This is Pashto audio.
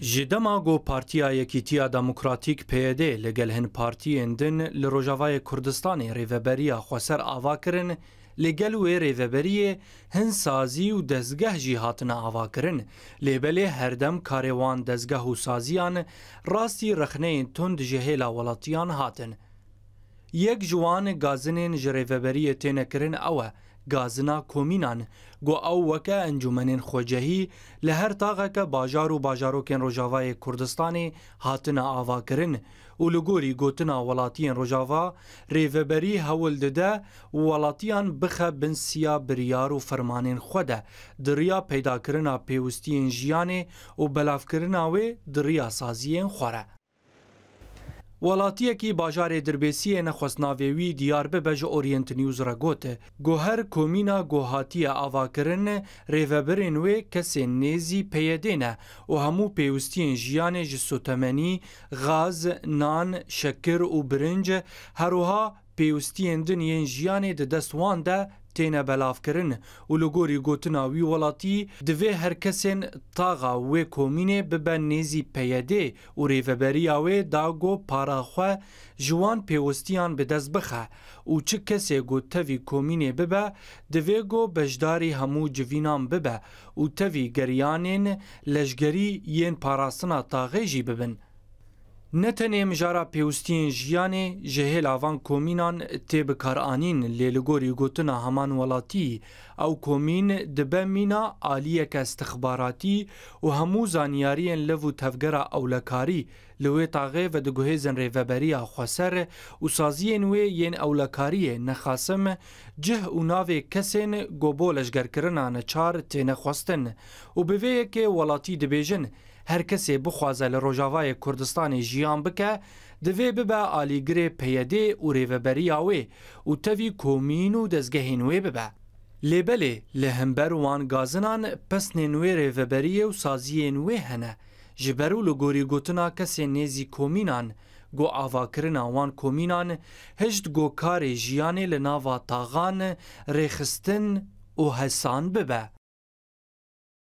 Ji dema got Partiya Yekîtiya Demokratîk PYD li gel hin partiyên din li Rojavayê Kurdistanê rêveberiya xweser ava kirin, li gel wê rêveberiyê hin sazî û dezgeh jî hatine ava kirin. Lêbelê herdem karêwan dezgeh û saziyan rastî rexneyên tund ji hêla welatiyan hatin. Yek ji wan gazinên ji rêveberiyê têne kirin ew e, گازنا کۆمینان گو ئەو وەکە ئەنجومەنین خۆجەهی لە هەر تاغەکە باژار و باژارۆکێن ڕۆژاوای کوردستانی هاتنە ئاواکردن و لەگۆری گوتنا وڵاتیان ڕۆژاوا ڕێڤەبەری هەول دەدە وڵاتیان بخە بن سیا بریار و فەرمانین خودە دریا پەیداکردنا پێویستیان ژیانێ و بەلافکردناوێ دریا سازیان خورە. وڵاتیەکی باژارێ دربێسیە نەخواستناوێوی دیار ببەژە ئۆریەنت نیوز ڕەگۆتە گۆهر کۆمینا گۆهاتیە ئاواکردن ڕێڤەبرێن وێ کەسێ نێزی پێدێنە و هەموو پێویستیان ژیانێ ji سوتەمەنی غاز نان شەکر و برنج هەروها پێویستیان دنیێن ژیانێ دەدەستوان دە تێنە بەلافکردن و لە گۆری گوتناوی وڵاتی دوێ هەرکەسێن تاغا وێ کۆمینێ ببە نێزی پەیەدێ و ڕێڤەبەریاوێ داگۆ پاراخوا ژوان پێوەستیان بەدەست بخە و چ کەسێ گوتەوی کۆمینێ ببە دوێ گۆ بەشداری هەموو جوینان ببە و تەوی گەریانێن لەشگەری یەن پاراستنا تاغێژی ببن. نه تنه مجارا پیوستین جیانه جهل آوان کومینان تی بکارانین لیلگوری گوتنا همان ولاتی او کومین دبه مینا آلیک استخباراتی و همو زانیارین لو تفگرا اولکاری لوی تاغه و دگوه زن ریوبری خوسر و سازین وی ین اولکاری نخاسم جه و ناوی کسین گوبو لشگرکرنان چار تینه خواستن و بوی که ولاتی دبیجن هەر کەسێ بخوازە لە ڕۆژاوایە کوردستانی ژیان بکە دەوێ ببە ئالیگرێ پەیەدێ و ڕێڤەبەریا وێ و تەوی کۆمین و دەستگەهین وێ ببە. لێبەلێ لە هەمبەر وان گازنان پسنێ نوێ ڕێڤەبەریە و سازیێن وێ هەنە ji ber û li gorî gotina kesên nêzî komînan got avakirina wan komînan hişt gokarê jiyanê li nava taxan rêxistin û hesan bibe.